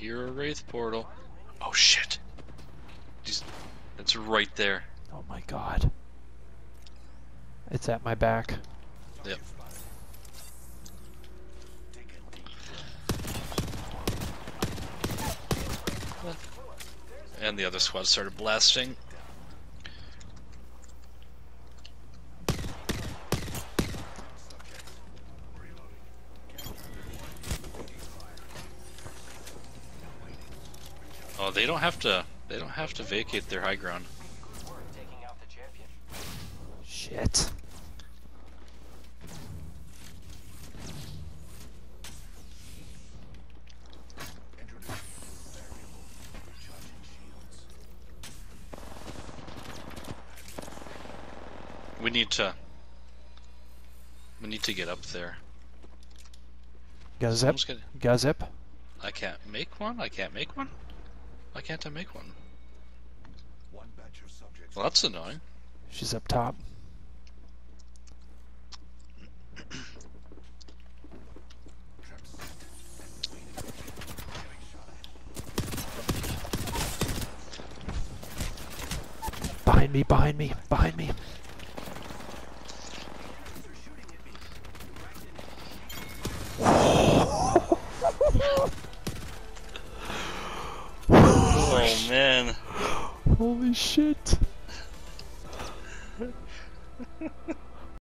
hear a wraith portal. Oh shit! He's, it's right there. Oh my god. It's at my back. Yep. And the other squad started blasting. Oh, they don't have to. They don't have to vacate their high ground. Taking out the champion. Shit. We need to. We need to get up there. Zip? Gonna- zip? I can't make one. I can't make one. Why can't I make one? Well, that's annoying. She's up top. Behind me, behind me, behind me. Oh man. Holy shit.